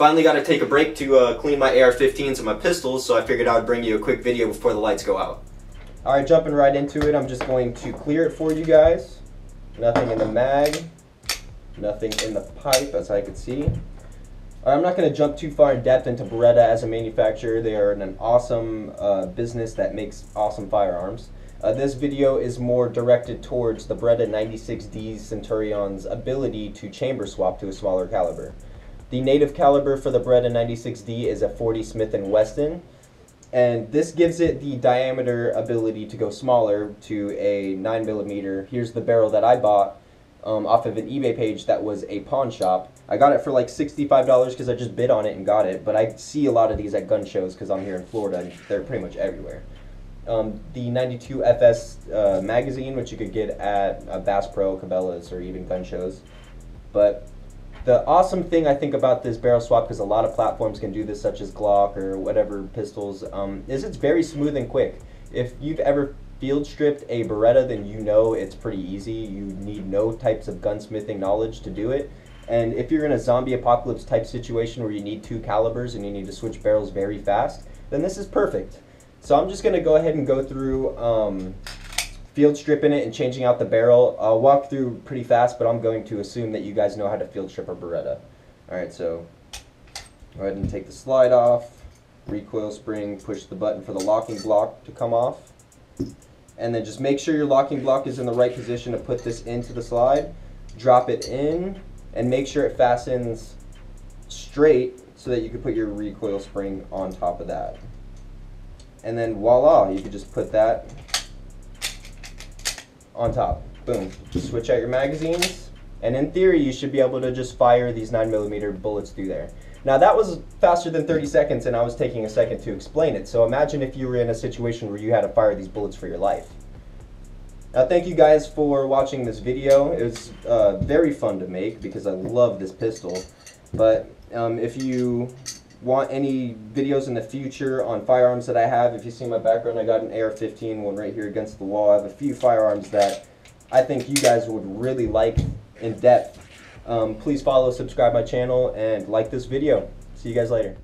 Finally got to take a break to uh, clean my AR-15s and my pistols, so I figured I would bring you a quick video before the lights go out. Alright, jumping right into it, I'm just going to clear it for you guys. Nothing in the mag, nothing in the pipe as I can see. I'm not going to jump too far in depth into Beretta as a manufacturer. They are an awesome uh, business that makes awesome firearms. Uh, this video is more directed towards the Beretta 96D Centurion's ability to chamber swap to a smaller caliber. The native caliber for the Beretta 96D is a 40 Smith & Wesson, and this gives it the diameter ability to go smaller to a 9mm. Here's the barrel that I bought um, off of an eBay page that was a pawn shop. I got it for like $65 because I just bid on it and got it, but I see a lot of these at gun shows because I'm here in Florida and they're pretty much everywhere. Um, the 92 FS uh, magazine, which you could get at uh, Bass Pro, Cabela's, or even gun shows. But the awesome thing I think about this barrel swap, because a lot of platforms can do this, such as Glock or whatever pistols, um, is it's very smooth and quick. If you've ever field stripped a Beretta, then you know it's pretty easy. You need no types of gunsmithing knowledge to do it. And if you're in a zombie apocalypse type situation where you need two calibers and you need to switch barrels very fast, then this is perfect. So I'm just going to go ahead and go through um, field stripping it and changing out the barrel. I'll walk through pretty fast, but I'm going to assume that you guys know how to field strip a Beretta. Alright, so go ahead and take the slide off, recoil spring, push the button for the locking block to come off and then just make sure your locking block is in the right position to put this into the slide. Drop it in and make sure it fastens straight so that you can put your recoil spring on top of that. And then voila, you can just put that on top. Boom. Switch out your magazines. And in theory, you should be able to just fire these 9mm bullets through there. Now that was faster than 30 seconds and I was taking a second to explain it. So imagine if you were in a situation where you had to fire these bullets for your life. Now thank you guys for watching this video. It was uh, very fun to make because I love this pistol. But um, if you want any videos in the future on firearms that I have, if you see my background, I got an AR-15 one right here against the wall. I have a few firearms that I think you guys would really like in depth um, please follow, subscribe my channel, and like this video. See you guys later.